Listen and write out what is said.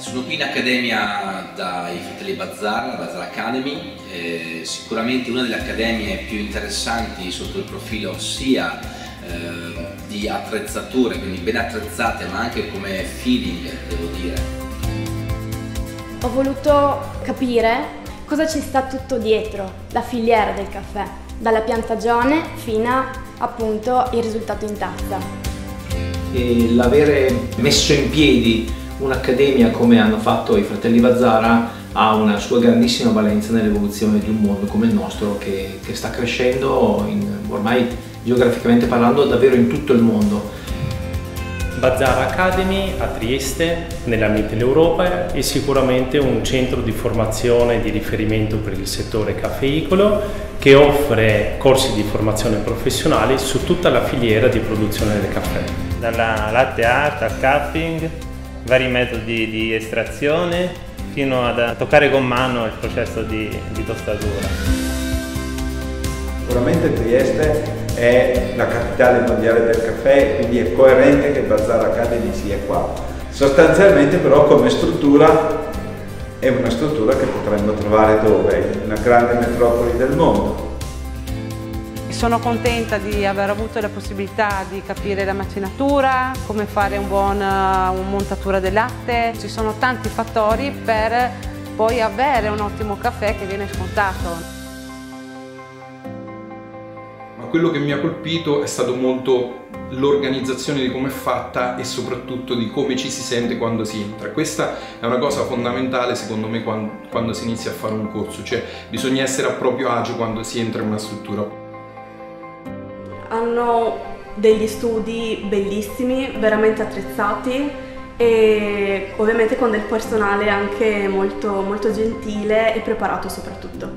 Sono qui in accademia dai fratelli Bazzar, la Bazzar Academy, eh, sicuramente una delle accademie più interessanti sotto il profilo sia eh, di attrezzature, quindi ben attrezzate, ma anche come feeling, devo dire. Ho voluto capire cosa ci sta tutto dietro la filiera del caffè, dalla piantagione fino appunto al risultato in tazza. L'avere messo in piedi un'accademia come hanno fatto i fratelli Bazzara ha una sua grandissima valenza nell'evoluzione di un mondo come il nostro che, che sta crescendo in, ormai geograficamente parlando davvero in tutto il mondo. Bazzara Academy a Trieste, nella Mitteleuropa, è sicuramente un centro di formazione e di riferimento per il settore caffeicolo che offre corsi di formazione professionale su tutta la filiera di produzione del caffè. Dalla latte art al cupping, vari metodi di estrazione fino a toccare con mano il processo di, di tostatura. Sicuramente Trieste è la capitale mondiale del caffè, quindi è coerente che Bazar Academy sia qua. Sostanzialmente però come struttura è una struttura che potremmo trovare dove? In una grande metropoli del mondo. Sono contenta di aver avuto la possibilità di capire la macinatura, come fare un buon, una montatura del latte. Ci sono tanti fattori per poi avere un ottimo caffè che viene scontato. Ma quello che mi ha colpito è stato molto l'organizzazione di come è fatta e soprattutto di come ci si sente quando si entra. Questa è una cosa fondamentale secondo me quando, quando si inizia a fare un corso, cioè bisogna essere a proprio agio quando si entra in una struttura hanno degli studi bellissimi, veramente attrezzati e ovviamente con del personale anche molto, molto gentile e preparato soprattutto.